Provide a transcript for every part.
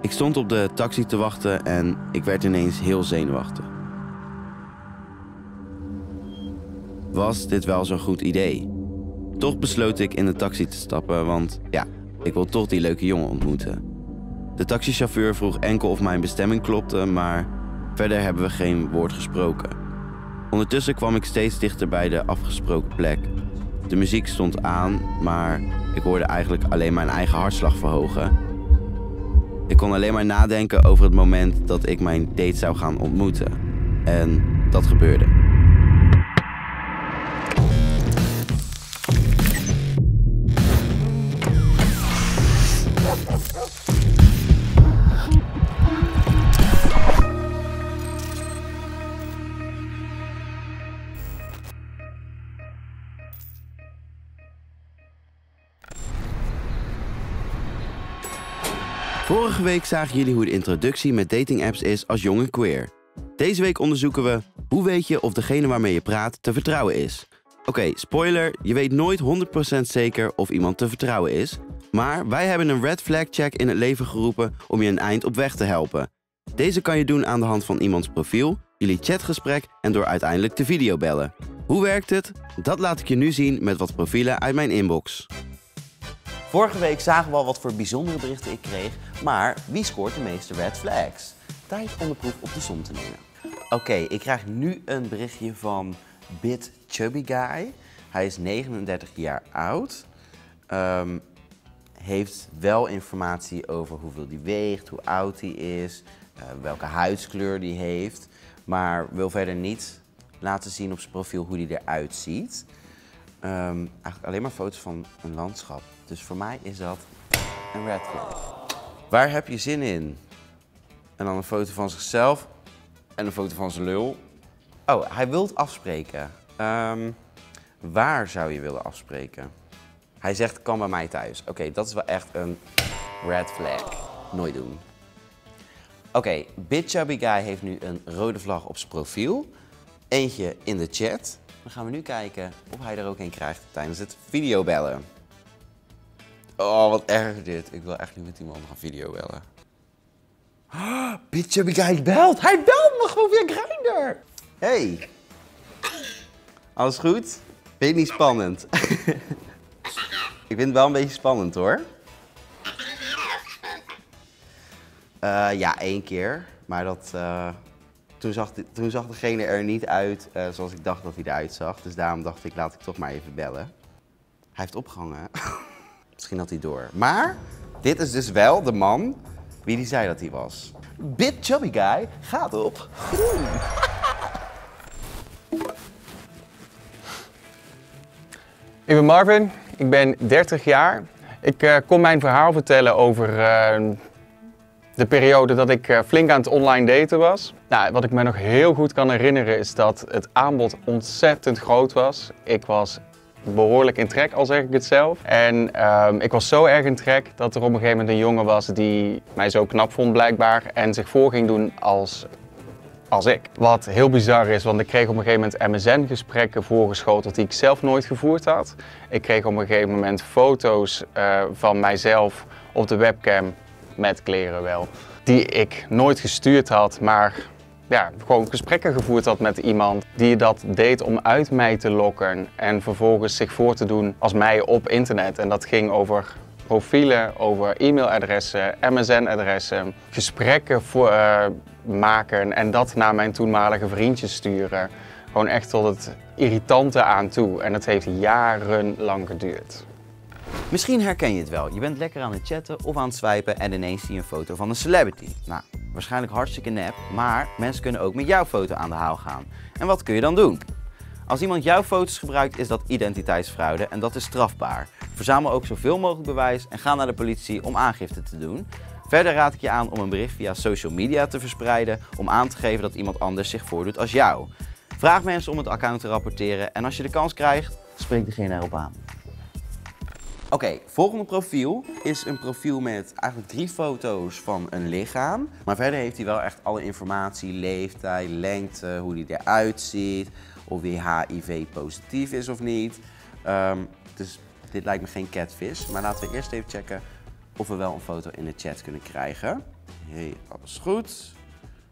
Ik stond op de taxi te wachten en ik werd ineens heel zenuwachtig. Was dit wel zo'n goed idee? Toch besloot ik in de taxi te stappen, want ja, ik wil toch die leuke jongen ontmoeten. De taxichauffeur vroeg enkel of mijn bestemming klopte, maar verder hebben we geen woord gesproken. Ondertussen kwam ik steeds dichter bij de afgesproken plek. De muziek stond aan, maar ik hoorde eigenlijk alleen mijn eigen hartslag verhogen. Ik kon alleen maar nadenken over het moment dat ik mijn date zou gaan ontmoeten. En dat gebeurde. Vorige week zagen jullie hoe de introductie met datingapps is als jong en queer. Deze week onderzoeken we hoe weet je of degene waarmee je praat te vertrouwen is. Oké, spoiler, je weet nooit 100% zeker of iemand te vertrouwen is. Maar wij hebben een red flag check in het leven geroepen om je een eind op weg te helpen. Deze kan je doen aan de hand van iemands profiel, jullie chatgesprek en door uiteindelijk te videobellen. Hoe werkt het? Dat laat ik je nu zien met wat profielen uit mijn inbox. Vorige week zagen we al wat voor bijzondere berichten ik kreeg, maar wie scoort de meeste red flags? Tijd om de proef op de som te nemen. Oké, ik krijg nu een berichtje van Bit Chubby Guy. Hij is 39 jaar oud. Ehm, heeft wel informatie over hoeveel hij weegt, hoe oud hij is, eh, welke huidskleur hij heeft. Maar wil verder niet laten zien op zijn profiel hoe hij eruit ziet. Ehm, eigenlijk alleen maar foto's van een landschap. Dus voor mij is dat een red flag. Waar heb je zin in? En dan een foto van zichzelf en een foto van zijn lul. Oh, hij wil afspreken. Ehm, waar zou je willen afspreken? Hij zegt, kan bij mij thuis. Oké, dat is wel echt een red flag. Nooit doen. Oké, Chubby Guy heeft nu een rode vlag op zijn profiel. Eentje in de chat. Dan gaan we nu kijken of hij er ook een krijgt tijdens het videobellen. Oh, wat erg dit. Ik wil echt niet met iemand gaan videobellen. Oh, Bit Chubby Guy belt. Hij belt me gewoon via Grindr. Hey. Alles goed? Vind je niet spannend? Ik vind het wel een beetje spannend hoor. Eh, ja, één keer. Maar dat, eh, toen, zag, die- toen zag degene er niet uit eh, zoals ik dacht dat hij eruit zag. Dus daarom dacht ik, laat ik toch maar even bellen. Hij heeft opgehangen. Had hij door. Maar dit is dus wel de man wie die zei dat hij was. Bit Chubby Guy gaat op groen. Ik ben Marvin, ik ben 30 jaar. Ik eh, kom mijn verhaal vertellen over eh, de periode dat ik eh, flink aan het online daten was. Nou, wat ik me nog heel goed kan herinneren is dat het aanbod ontzettend groot was. Ik was behoorlijk in trek, al zeg ik het zelf. En ehm, ik was zo erg in trek dat er op een gegeven moment een jongen was die mij zo knap vond blijkbaar en zich voor ging doen als als ik. Wat heel bizar is, want ik kreeg op een gegeven moment MSN-gesprekken voorgeschoteld die ik zelf nooit gevoerd had. Ik kreeg op een gegeven moment foto's eh, van mijzelf op de webcam, met kleren wel, die ik nooit gestuurd had, maar ja, gewoon gesprekken gevoerd had met iemand die dat deed om uit mij te lokken en vervolgens zich voor te doen als mij op internet. En dat ging over profielen, over e-mailadressen, MSN-adressen, gesprekken voor, eh, maken en dat naar mijn toenmalige vriendjes sturen. Gewoon echt tot het irritante aan toe. En dat heeft jarenlang geduurd. Misschien herken je het wel. Je bent lekker aan het chatten of aan het swipen en ineens zie je een foto van een celebrity. Nou, waarschijnlijk hartstikke nep, maar mensen kunnen ook met jouw foto aan de haal gaan. En wat kun je dan doen? Als iemand jouw foto's gebruikt, is dat identiteitsfraude en dat is strafbaar. Verzamel ook zoveel mogelijk bewijs en ga naar de politie om aangifte te doen. Verder raad ik je aan om een bericht via social media te verspreiden om aan te geven dat iemand anders zich voordoet als jou. Vraag mensen om het account te rapporteren en als je de kans krijgt, spreek degene erop aan. Oké, volgende profiel is een profiel met eigenlijk drie foto's van een lichaam. Maar verder heeft hij wel echt alle informatie, leeftijd, lengte, hoe hij eruit ziet, of hij HIV positief is of niet. Ehm, dus dit lijkt me geen catfish. Maar laten we eerst even checken of we wel een foto in de chat kunnen krijgen. Hey, alles goed.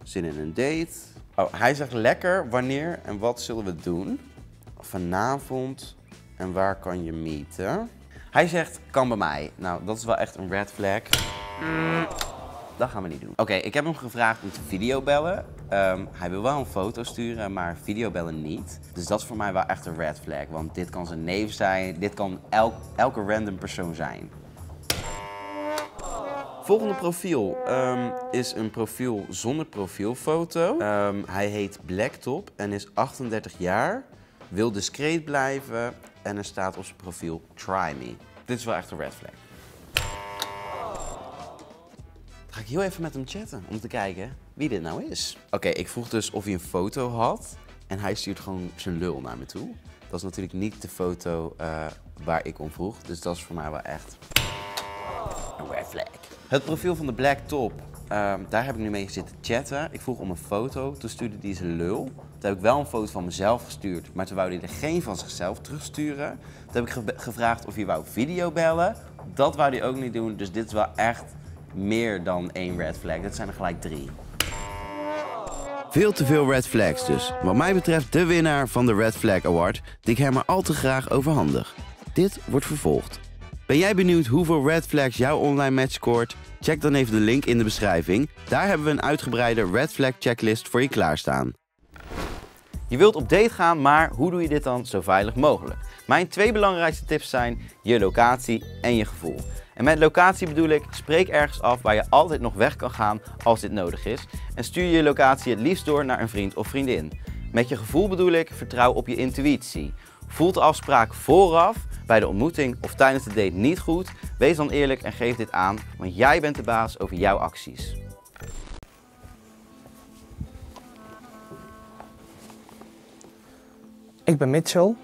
Zin in een date. Oh, hij zegt lekker. Wanneer en wat zullen we doen? Vanavond. En waar kan je meeten? Hij zegt, kan bij mij. Nou, dat is wel echt een red flag. Dat gaan we niet doen. Oké, ik heb hem gevraagd om te videobellen. Ehm, hij wil wel een foto sturen, maar videobellen niet. Dus dat is voor mij wel echt een red flag. Want dit kan zijn neef zijn, dit kan elk, elke random persoon zijn. Volgende profiel ehm, is een profiel zonder profielfoto. Ehm, hij heet Blacktop en is 38 jaar. Wil discreet blijven en er staat op zijn profiel Try Me. Dit is wel echt een red flag. Dan ga ik heel even met hem chatten om te kijken wie dit nou is. Oké, ik vroeg dus of hij een foto had en hij stuurt gewoon zijn lul naar me toe. Dat is natuurlijk niet de foto eh, waar ik om vroeg, dus dat is voor mij wel echt een red flag. Het profiel van de Black Top, ehm, daar heb ik nu mee zitten chatten. Ik vroeg om een foto, toen stuurde hij zijn lul. Toen heb ik wel een foto van mezelf gestuurd, maar toen wou hij er geen van zichzelf terugsturen. Toen heb ik ge- gevraagd of hij wou videobellen. Dat wou hij ook niet doen, dus dit is wel echt meer dan één red flag. Dit zijn er gelijk drie. Veel te veel red flags dus. Wat mij betreft de winnaar van de Red Flag Award, die ik hem maar al te graag overhandig. Dit wordt vervolgd. Ben jij benieuwd hoeveel red flags jouw online match scoort? Check dan even de link in de beschrijving. Daar hebben we een uitgebreide red flag checklist voor je klaarstaan. Je wilt op date gaan, maar hoe doe je dit dan zo veilig mogelijk? Mijn twee belangrijkste tips zijn je locatie en je gevoel. En met locatie bedoel ik, spreek ergens af waar je altijd nog weg kan gaan als dit nodig is. En stuur je locatie het liefst door naar een vriend of vriendin. Met je gevoel bedoel ik, vertrouw op je intuïtie. Voelt de afspraak vooraf, bij de ontmoeting of tijdens de date niet goed? Wees dan eerlijk en geef dit aan, want jij bent de baas over jouw acties. Ik ben Mitchell.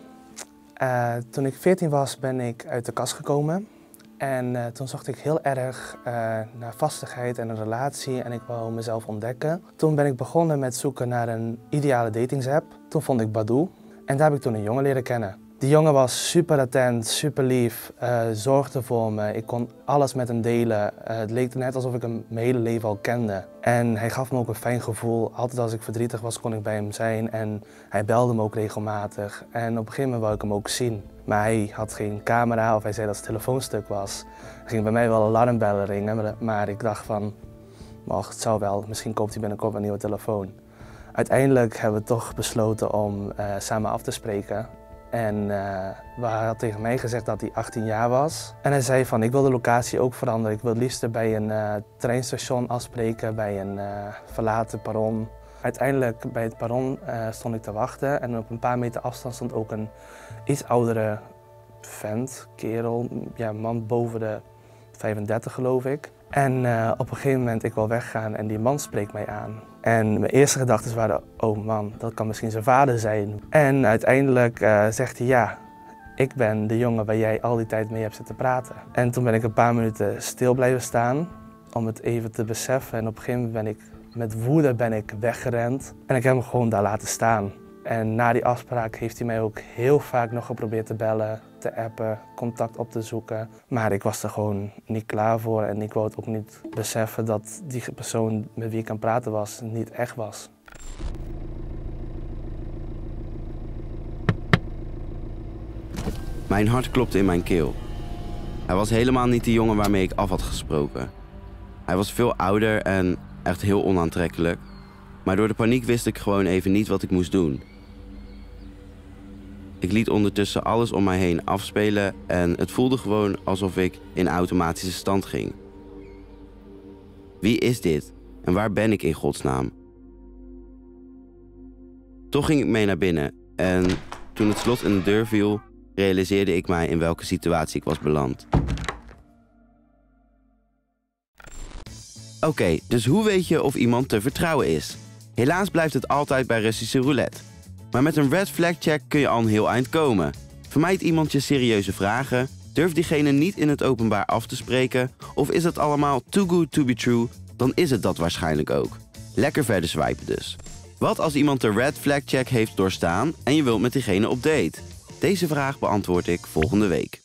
Eh, toen ik 14 was, ben ik uit de kast gekomen. En eh, toen zocht ik heel erg eh, naar vastigheid en een relatie en ik wou mezelf ontdekken. Toen ben ik begonnen met zoeken naar een ideale datingsapp. Toen vond ik Badoo en daar heb ik toen een jongen leren kennen. Die jongen was super attent, super lief, eh, zorgde voor me. Ik kon alles met hem delen. Eh, het leek net alsof ik hem mijn hele leven al kende. En hij gaf me ook een fijn gevoel. Altijd als ik verdrietig was, kon ik bij hem zijn. En hij belde me ook regelmatig. En op een gegeven moment wou ik hem ook zien. Maar hij had geen camera of hij zei dat zijn telefoonstuk was. Er ging bij mij wel alarmbellen ringen, maar ik dacht van... "Och, het zou wel, misschien koopt hij binnenkort een nieuwe telefoon. Uiteindelijk hebben we toch besloten om eh, samen af te spreken. En uh, hij had tegen mij gezegd dat hij 18 jaar was. En hij zei van, ik wil de locatie ook veranderen. Ik wil het liefst bij een uh, treinstation afspreken, bij een verlaten perron. Uiteindelijk bij het perron stond ik te wachten en op een paar meter afstand stond ook een iets oudere vent, kerel, ja, man boven de 35 geloof ik. En op een gegeven moment, ik wil weggaan en die man spreekt mij aan. En mijn eerste gedachten waren, oh man, dat kan misschien zijn vader zijn. En uiteindelijk uh, zegt hij, ja, ik ben de jongen waar jij al die tijd mee hebt zitten praten. En toen ben ik een paar minuten stil blijven staan om het even te beseffen. En op een gegeven moment ben ik met woede ben ik weggerend en ik heb hem gewoon daar laten staan. En na die afspraak heeft hij mij ook heel vaak nog geprobeerd te bellen, te appen, contact op te zoeken. Maar ik was er gewoon niet klaar voor en ik wou het ook niet beseffen dat die persoon met wie ik aan praten was niet echt was. Mijn hart klopte in mijn keel. Hij was helemaal niet de jongen waarmee ik af had gesproken. Hij was veel ouder en echt heel onaantrekkelijk. Maar door de paniek wist ik gewoon even niet wat ik moest doen. Ik liet ondertussen alles om mij heen afspelen en het voelde gewoon alsof ik in automatische stand ging. Wie is dit en waar ben ik in godsnaam? Toch ging ik mee naar binnen en toen het slot in de deur viel, realiseerde ik mij in welke situatie ik was beland. Oké, dus hoe weet je of iemand te vertrouwen is? Helaas blijft het altijd bij Russische roulette. Maar met een red flag check kun je al een heel eind komen. Vermijd iemand je serieuze vragen? Durf diegene niet in het openbaar af te spreken? Of is het allemaal too good to be true? Dan is het dat waarschijnlijk ook. Lekker verder swipen dus. Wat als iemand de red flag check heeft doorstaan en je wilt met diegene op date? Deze vraag beantwoord ik volgende week.